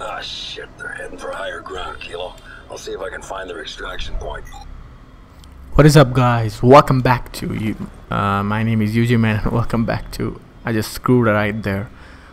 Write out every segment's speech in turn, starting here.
Ah, shit. They're heading for higher ground, Kilo. I'll see if I can find their extraction point. What is up guys? Welcome back to you. Uh, my name is UGman. Welcome back to. I just screwed it right there.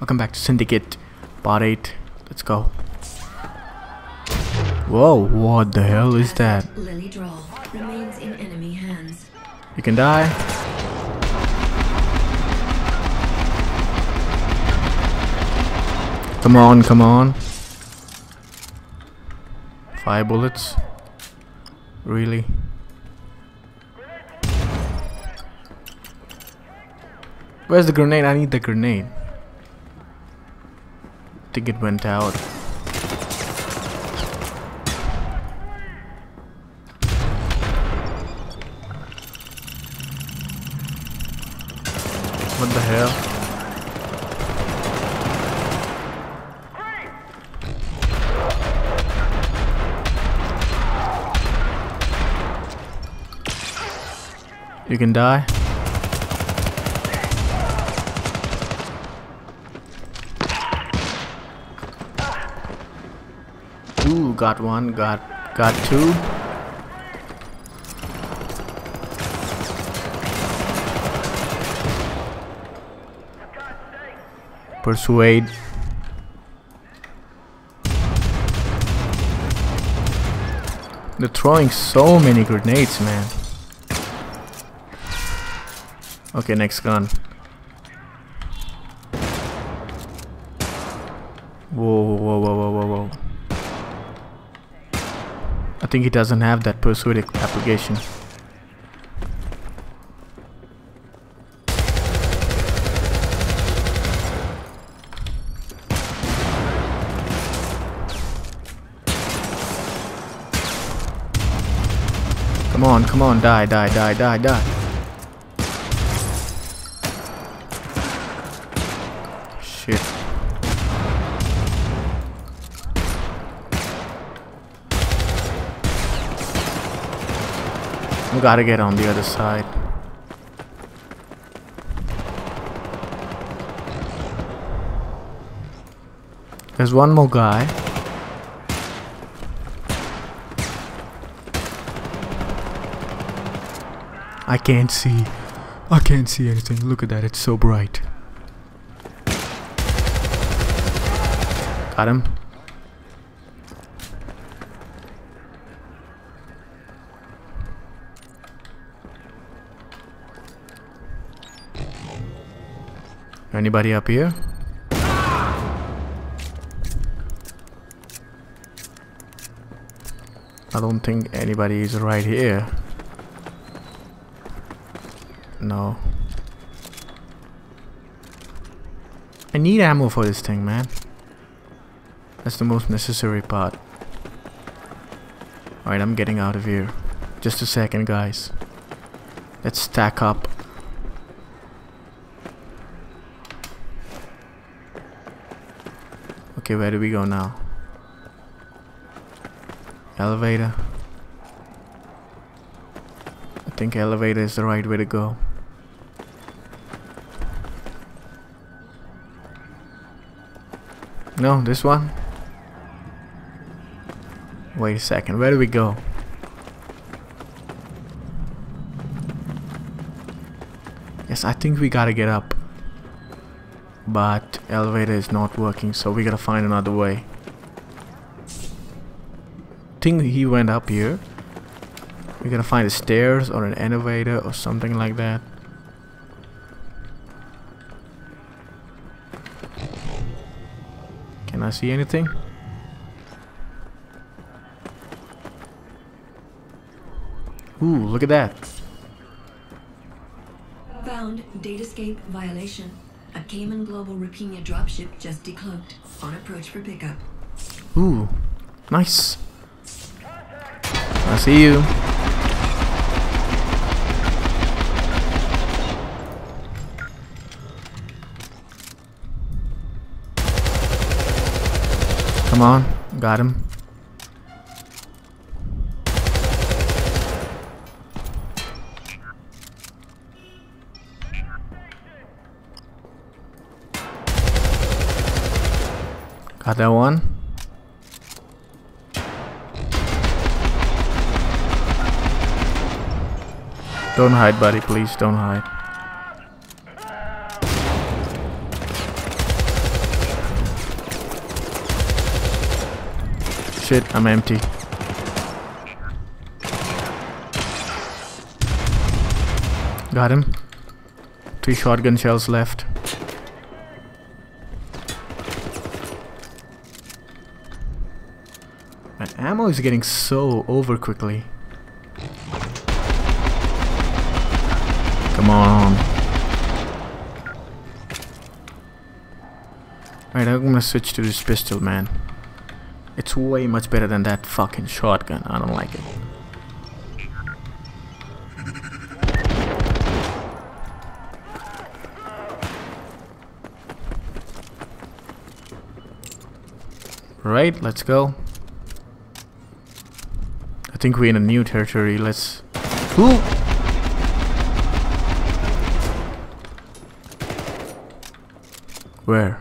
Welcome back to Syndicate Part 8. Let's go. Whoa, what the hell is that? Lily Drawl remains in enemy hands. You can die. Come on, come on. Five bullets. Really? Where's the grenade? I need the grenade. I think it went out. What the hell? You can die. Ooh, got one, got got two. Persuade. They're throwing so many grenades, man. Okay, next gun. Whoa, whoa, whoa, whoa, whoa, whoa. I think he doesn't have that persuade application. Come on, come on, die, die, die, die, die. Shit. Gotta get on the other side. There's one more guy. I can't see. I can't see anything. Look at that, it's so bright. Got him. Anybody up here? I don't think anybody is right here. No. I need ammo for this thing, man. That's the most necessary part. Alright, I'm getting out of here. Just a second, guys. Let's stack up. Okay, where do we go now? Elevator. I think elevator is the right way to go. No, this one? Wait a second, where do we go? Yes, I think we gotta get up. But elevator is not working, so we gotta find another way. think he went up here. We gotta find the stairs or an elevator or something like that. Can I see anything? Ooh, look at that. Found datascape violation. A Cayman Global Rapinia dropship just decloaked. On approach for pickup. Ooh, nice. I see you. Come on, got him. Got that one. Don't hide, buddy. Please don't hide. Shit, I'm empty. Got him. Three shotgun shells left. Ammo is getting so over quickly. Come on. Right, I'm gonna switch to this pistol, man. It's way much better than that fucking shotgun. I don't like it. Right, let's go. I think we're in a new territory. Let's. Ooh! Where?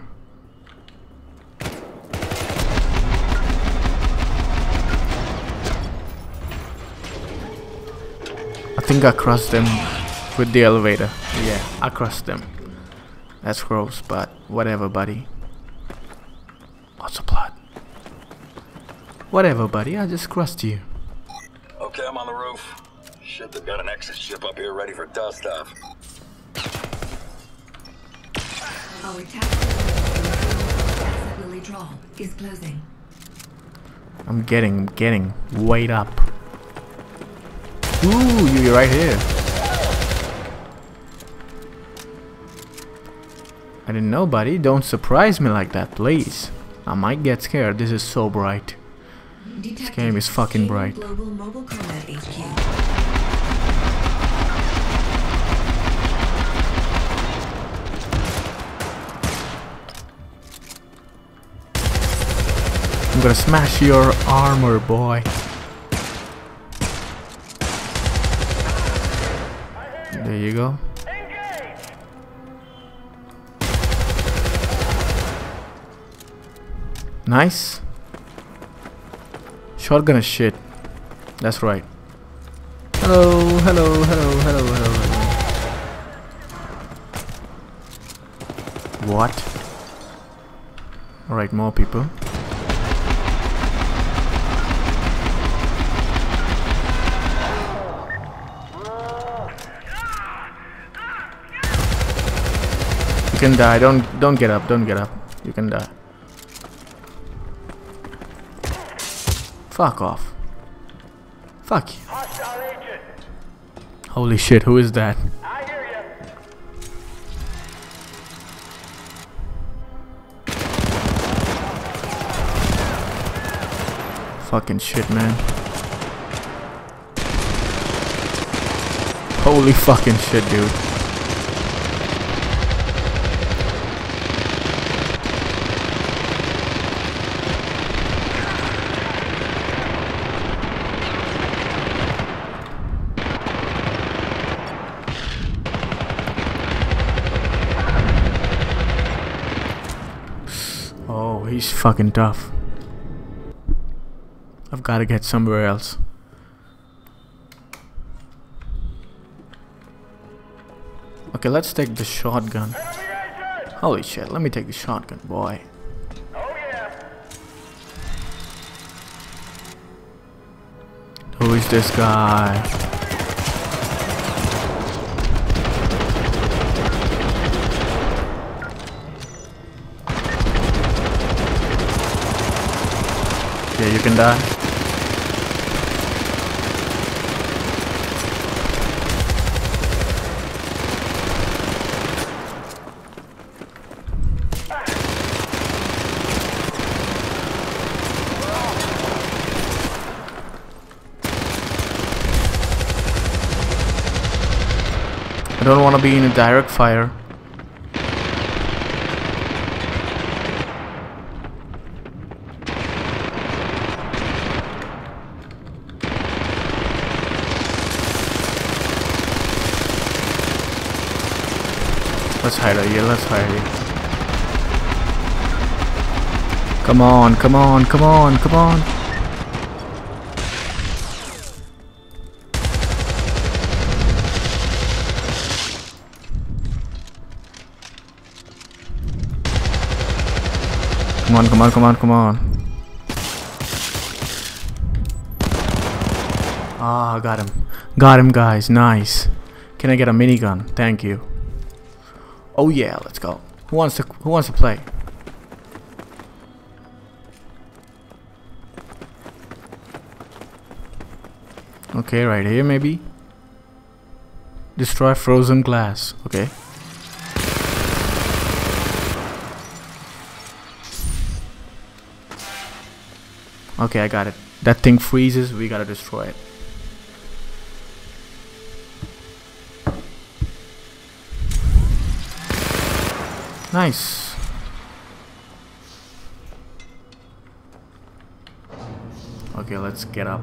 I think I crossed them with the elevator. Yeah, I crossed them. That's gross, but whatever, buddy. Lots of blood. Whatever, buddy. I just crossed you. Okay, I'm on the roof. Shit, they've got an exit ship up here ready for dust off. Our tactical Lily Draw is closing. I'm getting, getting, wait up. Ooh, you're right here. I didn't know, buddy. Don't surprise me like that, please. I might get scared. This is so bright. This game is fucking bright. Global Mobile Combat HQ. I'm gonna smash your armor, boy. There you go. Nice. Shotgun is shit. That's right. Hello, hello, hello, hello, hello, hello. What? Alright, more people. You can die. Don't don't get up. Don't get up. You can die. Fuck off. Fuck you. Holy shit, who is that? I hear you. Fucking shit, man. Holy fucking shit, dude. Oh, he's fucking tough. I've got to get somewhere else. Okay, let's take the shotgun. Holy shit, let me take the shotgun, boy. Who is this guy? You can die. I don't want to be in a direct fire. Let's hide it, yeah, let's hide it. Come on, come on, come on, come on. Come on, come on, come on, come on. Ah, got him. Got him, guys. Nice. Can I get a minigun? Thank you. Oh yeah, let's go. Who wants to Who wants to play? Okay, right here maybe. Destroy frozen glass. Okay. Okay, I got it. That thing freezes, we gotta destroy it. Nice. Okay, let's get up.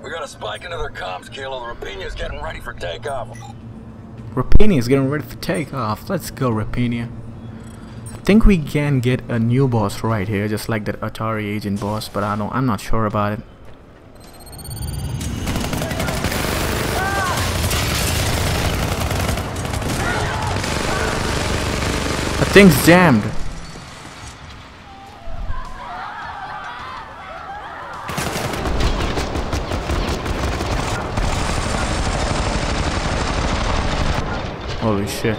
We got a spike into their comms, Kilo. The Rapina's getting ready for takeoff. Rapini is getting ready for takeoff. Let's go, Rapini. I think we can get a new boss right here, just like that Atari agent boss, but I don't. I'm not sure about it. Thing's jammed. Holy shit.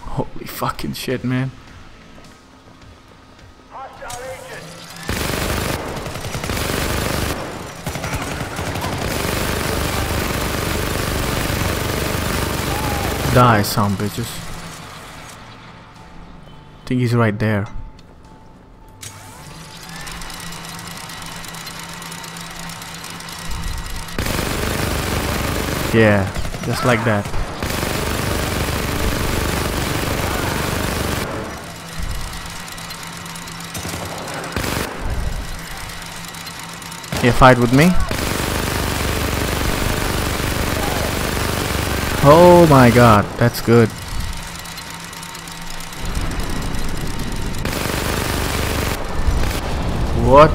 Holy fucking shit, man. Die, some bitches. I think he's right there. Yeah, just like that. You fight with me? Oh my god, that's good. What?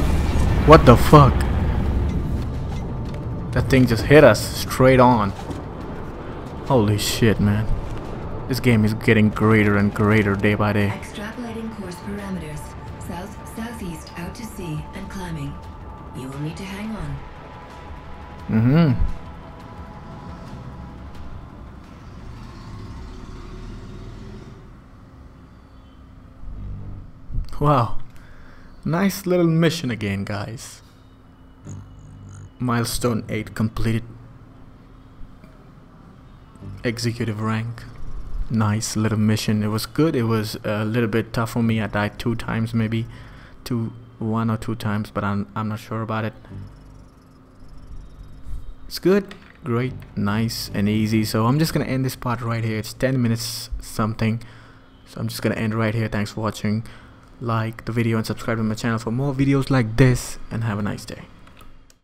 What the fuck? That thing just hit us straight on. Holy shit, man. This game is getting greater and greater day by day. Extrapolating course parameters. South, southeast, out to sea, and climbing. You will need to hang on. Mm-hmm. Wow. Nice little mission again, guys. Milestone 8 completed. Executive rank. Nice little mission. It was good. It was a little bit tough for me. I died two times maybe. Two one or two times, but I'm I'm not sure about it. It's good, great, nice and easy. So I'm just gonna end this part right here. It's 10 minutes something. So I'm just gonna end right here. Thanks for watching. Like the video and subscribe to my channel for more videos like this and have a nice day.